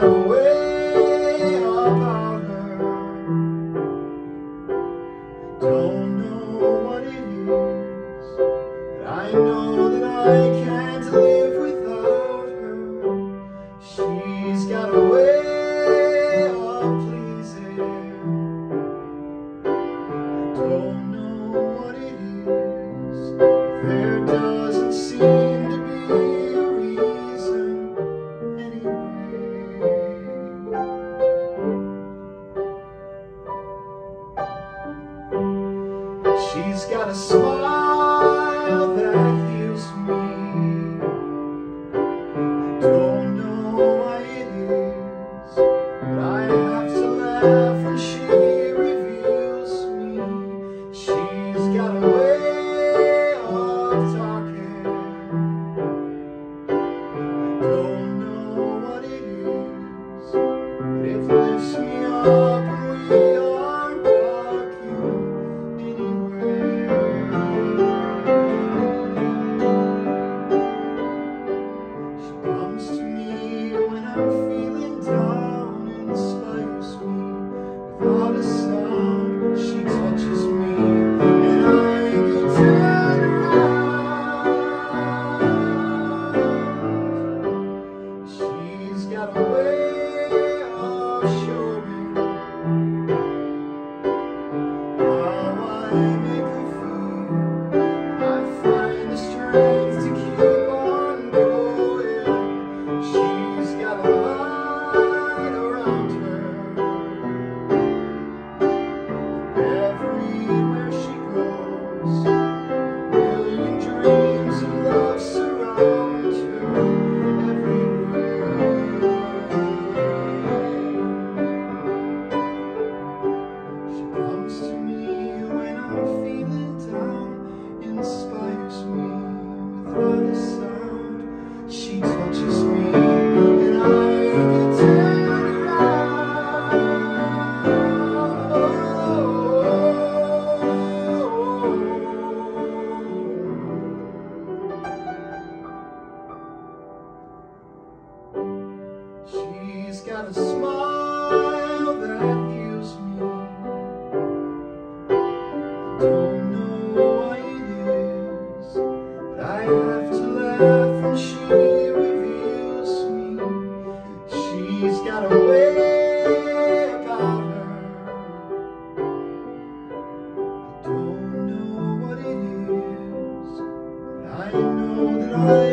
Don't know what it is, but I know that I can. She's got a smile that heals me. I don't know why it is, but I have to laugh when she reveals me. She's got a way of talking. I don't know what it is, but it lifts me up me inspires me without a sound. She a smile that heals me. Don't know why it is, but I have to laugh she reveals me. She's got a way about her. I don't know what it is, but I know that I.